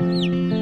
Música